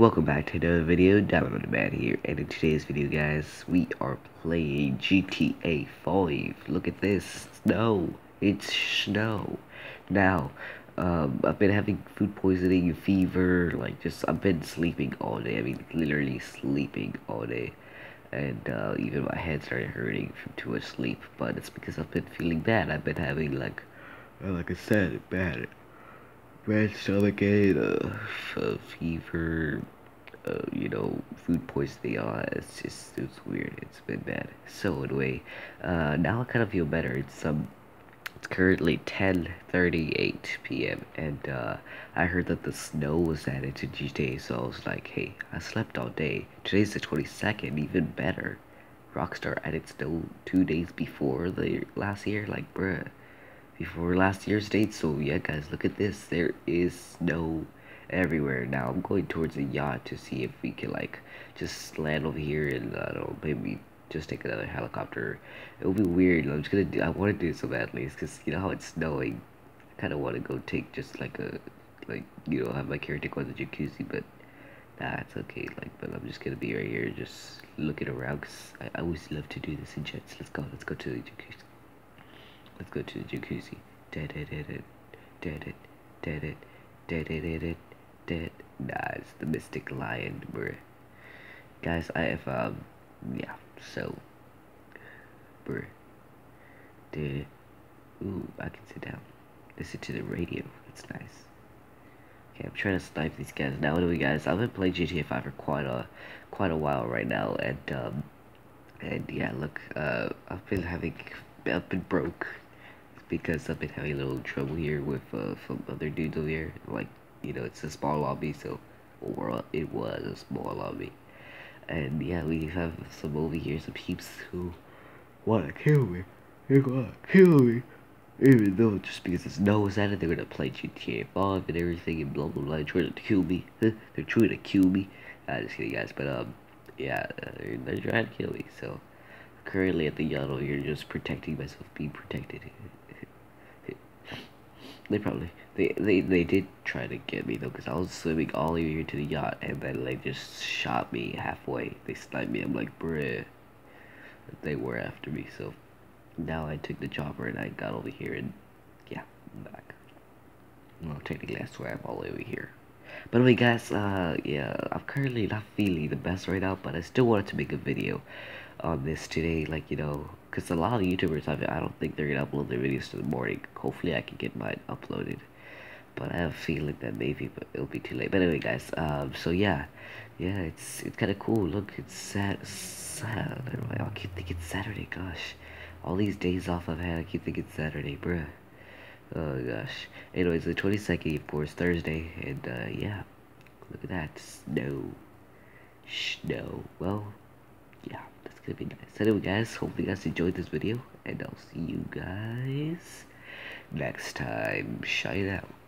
Welcome back to another video, Diamond Man here, and in today's video guys, we are playing GTA 5. Look at this, snow, it's snow. Now, um, I've been having food poisoning, fever, like just, I've been sleeping all day, I mean literally sleeping all day. And uh, even my head started hurting from too much sleep, but it's because I've been feeling bad. I've been having like, like I said, bad bad stomach ache, uh, fever, uh, you know, food poisoning, all It's just, it's weird. It's been bad. So anyway, uh, now I kind of feel better. It's, um, it's currently 10.38 p.m. And, uh, I heard that the snow was added to GTA, so I was like, hey, I slept all day. Today's the 22nd, even better. Rockstar added snow two days before the last year, like, bruh before last year's date. So yeah, guys, look at this. There is snow everywhere. Now I'm going towards a yacht to see if we can like just land over here and I don't know, maybe just take another helicopter. It will be weird. I'm just gonna do. I want to do it so badly because you know how it's snowing. I kind of want to go take just like a like you know have my character go in the jacuzzi, but that's nah, okay. Like, but I'm just gonna be right here, just looking around. Cause I, I always love to do this in jets. Let's go. Let's go to the jacuzzi. Let's go to the jacuzzi. Dead it, dead it, dead it, dead it, dead it, dead it, dead. Nah, it's the mystic lion, bruh. Guys, I have, um, yeah, so, bruh. The, ooh, I can sit down. Listen to the radio, it's nice. Okay, I'm trying to snipe these guys. Now, anyway, guys, I've been playing GTA 5 for quite a, quite a while right now, and, um, and yeah, look, uh, I've been having, I've been broke because I've been having a little trouble here with uh, some other dudes over here. Like, you know, it's a small lobby, so or it was a small lobby. And yeah, we have some over here, some peeps who wanna kill me. They wanna kill me. Even though just because it's no is it, they're gonna play GTA 5 and everything and blah blah blah, trying to kill me. they're trying to kill me. Uh, just kidding, guys. But um, yeah, they're, they're trying to kill me. So currently at the yacht you're just protecting myself, being protected. They probably they they they did try to get me though, cause I was swimming all the way here to the yacht, and then they just shot me halfway. They sniped me. I'm like, bruh. They were after me, so now I took the chopper and I got over here, and yeah, I'm back. Well, technically, I swear I'm all the way over here. But anyway, guys, uh, yeah, I'm currently not feeling the best right now, but I still wanted to make a video on this today, like, you know, because a lot of YouTubers, I, mean, I don't think they're going to upload their videos to the morning. Hopefully I can get mine uploaded. But I have a feeling that maybe it'll be too late. But anyway, guys, um, so yeah, yeah, it's it's kind of cool. Look, it's Sat Saturday. I keep thinking Saturday. Gosh, all these days off I've had, I keep thinking Saturday, bruh. Oh gosh. Anyways, the 22nd, of course, Thursday, and uh, yeah, look at that snow, snow. Well, yeah gonna be nice. Anyway, guys, hope you guys enjoyed this video, and I'll see you guys next time. Shine out.